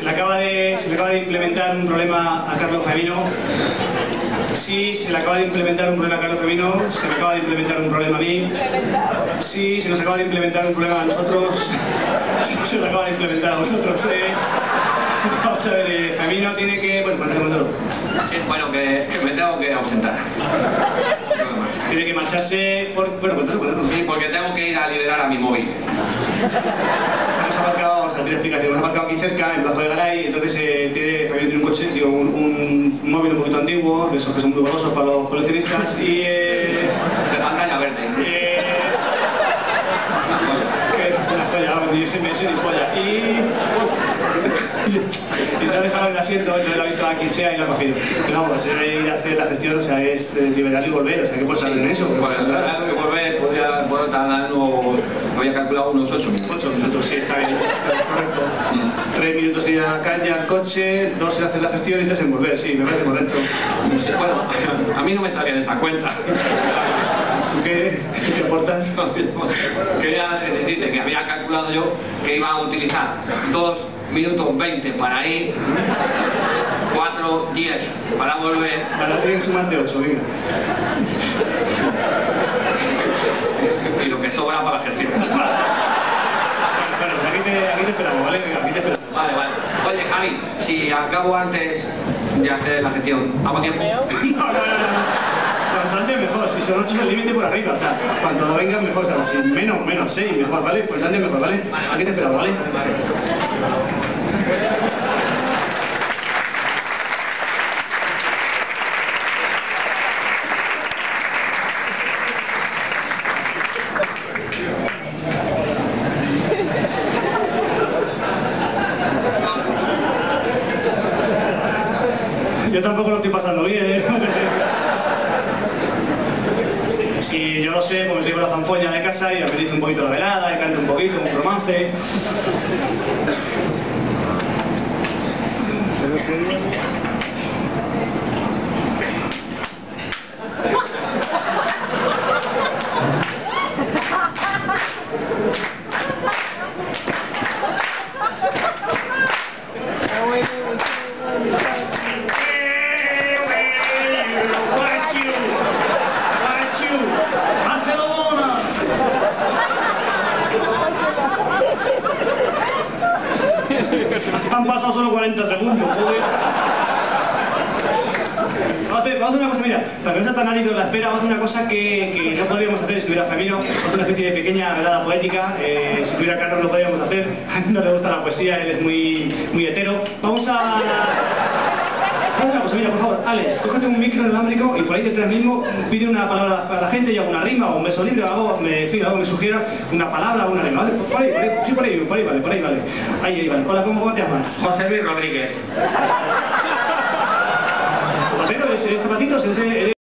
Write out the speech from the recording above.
Se le acaba de, se le acaba de implementar un problema a Carlos Femino. Sí, se le acaba de implementar un problema a Carlos Femino. Se le acaba de implementar un problema a mí. Sí, se nos acaba de implementar un problema a nosotros. Se nos acaba de implementar a vosotros. Eh. Vamos a ver, eh, Femino tiene que... Bueno, bueno, que, que me tengo que ausentar. Tiene que marcharse por... Bueno, pues bueno, Sí, porque tengo que ir a liberar a mi móvil. Hemos aparcado, vamos a hacer explicación, hemos aparcado aquí cerca, en Plaza de Garay, entonces eh, tiene, Javier tiene un coche, tío, un, un móvil un poquito antiguo, de esos que son muy valiosos para los coleccionistas, y... Eh, De pantalla verde. eh, que una polla, vamos, ni ese mes ni polla. Y... ha dejado en el asiento, entonces lo ha visto a quien sea y lo ha cogido. Pero vamos, eh, ir a hacer la gestión, o sea, es eh, liberar y volver, o sea, ¿qué puedes hacer en eso? Bueno, volver, podría, tardar unos, había calculado unos 8 minutos. 8 minutos, sí, está bien, correcto. 3 minutos ir a la calle al coche, 2 en hacer la gestión y 3 en volver, sí, me parece correcto. Sí, Bueno, a mí no me salía de esa cuenta. ¿Tú qué, qué aportas? Quería decirte que había calculado yo que iba a utilizar 2 minutos 20 para ir, 4, 10 para volver. Ahora tienes que sumarte 8, venga. y lo que sobra para la gestión. Bueno, pues aquí te, aquí te esperamos, ¿vale? Aquí te esperamos. Vale, vale. Oye, Javi, si acabo antes de hacer la gestión, ¿hago tiempo? No, no, no, no. Cuanto antes mejor, si son 8 es el límite por arriba, o sea, cuanto vengan mejor, o sea, si menos, menos 6, mejor, ¿vale? Pues antes mejor, ¿vale? Aquí te esperamos, ¿vale? Yo tampoco lo estoy pasando bien, ¿eh? noche, pues me saí la zanfoña de casa y amenizo un poquito la velada, y canto un poquito, un romance. Han pasado solo 40 segundos, joder. Vamos a hacer, una cosa, mira, para que no sea tan árido la espera, vamos a hacer una cosa que, no podríamos hacer si estuviera hacer una especie de pequeña velada poética, eh, si estuviera Carlos lo podríamos hacer, a mí no le gusta la poesía, él es muy, muy hetero. Vamos a hacer una cosa, mira, por favor, Alex, cógete un micro inalámbrico y por ahí detrás mismo pide una palabra para la gente y hago una rima o un beso libre o algo, me, en fin, algo que me sugiera una palabra o una rima, ¿vale? Por ahí, por ahí, sí, por ahí, por ahí, vale, por ahí, vale. Ahí, ahí, vale. Hola, ¿cómo, te llamas? José Luis Rodríguez. Zapatero, ese zapatitos, ese...